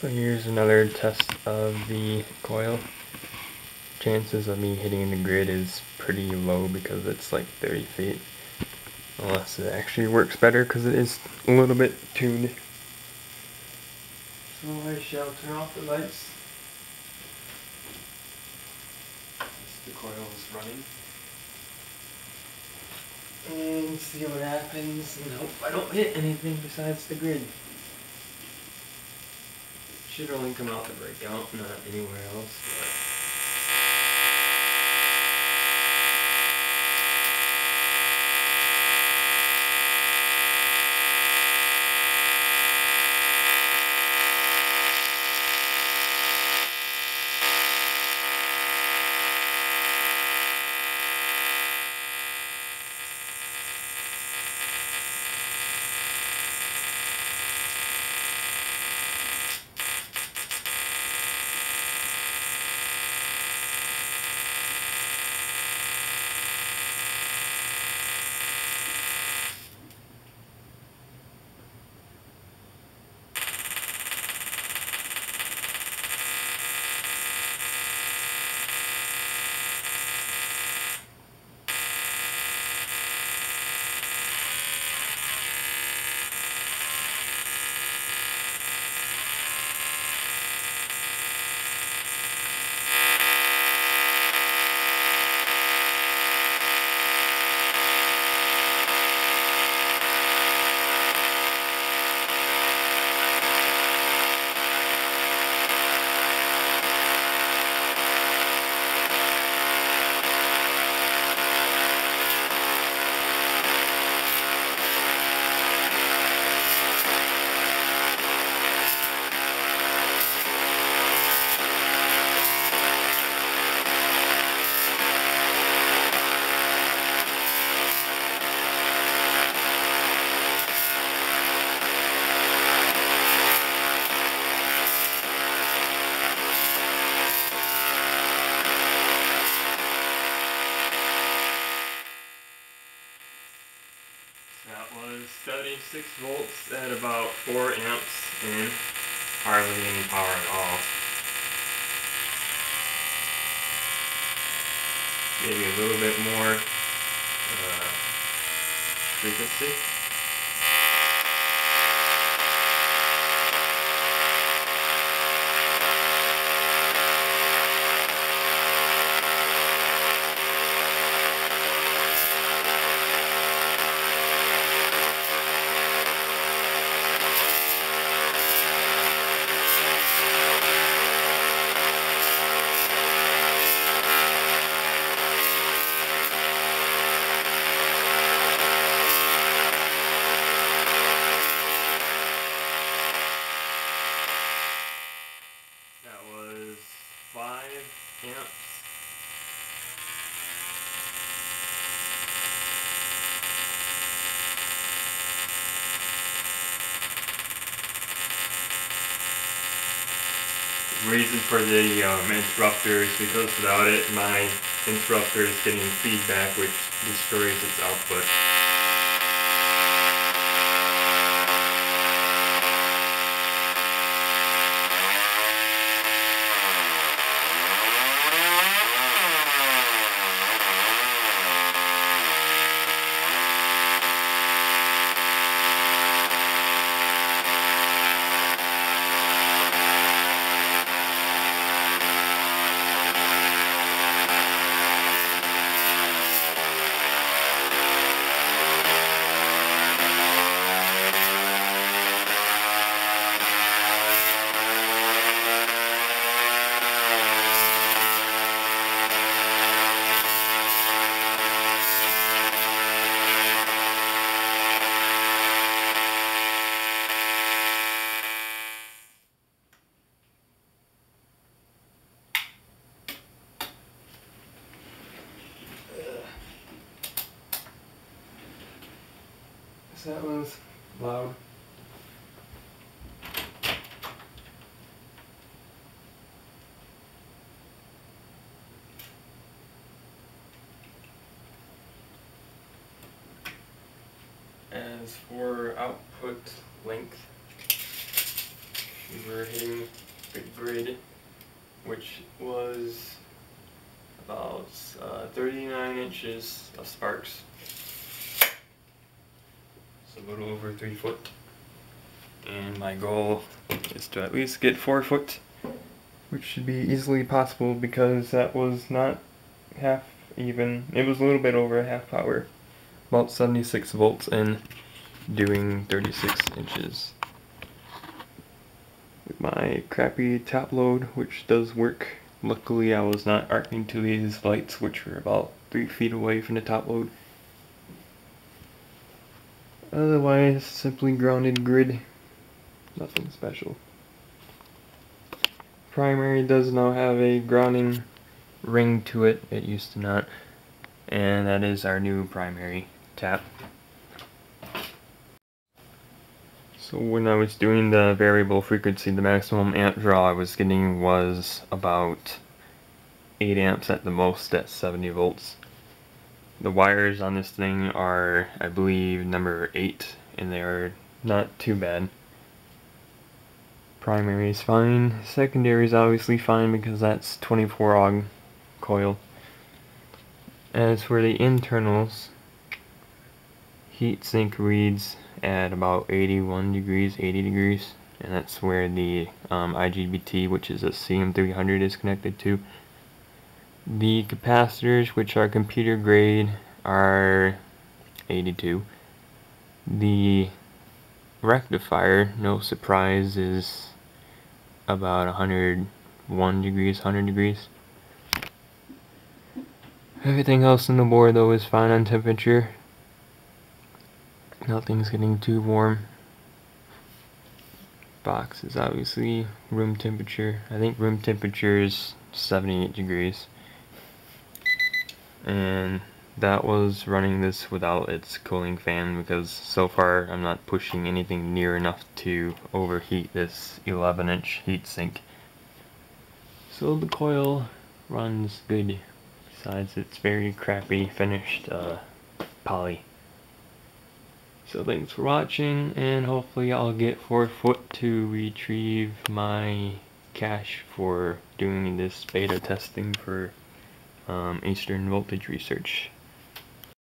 So here's another test of the coil. Chances of me hitting the grid is pretty low because it's like 30 feet. Unless it actually works better because it is a little bit tuned. So I shall turn off the lights. the coil is running. And see what happens and hope I don't hit anything besides the grid. Should only come out the breakout, not anywhere else. Was 76 volts at about 4 amps in, hardly any power at all. Maybe a little bit more uh, frequency. That was 5 amps. reason for the um, interrupter is because without it my interrupter is getting feedback which destroys its output. So that was loud. As for output length, we were hitting the grid, which was about uh, 39 inches of sparks. A little over 3 foot. And my goal is to at least get 4 foot, which should be easily possible because that was not half even. It was a little bit over a half power. About 76 volts and doing 36 inches. With my crappy top load, which does work. Luckily I was not arcing to these lights, which were about 3 feet away from the top load. Otherwise, simply grounded grid. Nothing special. Primary does now have a grounding ring to it. It used to not. And that is our new primary tap. So when I was doing the variable frequency, the maximum amp draw I was getting was about 8 amps at the most at 70 volts. The wires on this thing are, I believe, number 8, and they are not too bad. Primary is fine. Secondary is obviously fine because that's 24 AUG coil. As for the internals, heatsink reads at about 81 degrees, 80 degrees, and that's where the um, IGBT, which is a CM300, is connected to. The capacitors, which are computer grade, are 82. The rectifier, no surprise, is about 101 degrees, 100 degrees. Everything else in the board though is fine on temperature. Nothing's getting too warm. Box is obviously room temperature. I think room temperature is 78 degrees and that was running this without its cooling fan because so far I'm not pushing anything near enough to overheat this 11 inch heatsink. So the coil runs good besides its very crappy finished uh, poly. So thanks for watching and hopefully I'll get 4 foot to retrieve my cache for doing this beta testing for um, Eastern Voltage Research.